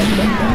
Thank you.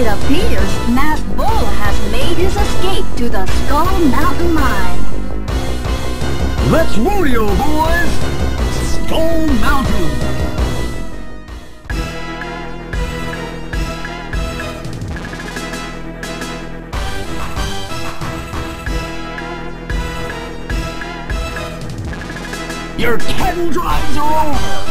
It appears Matt Bull has made his escape to the Skull Mountain Mine. Let's rodeo, boys! Skull Mountain! Your 10 drives are over!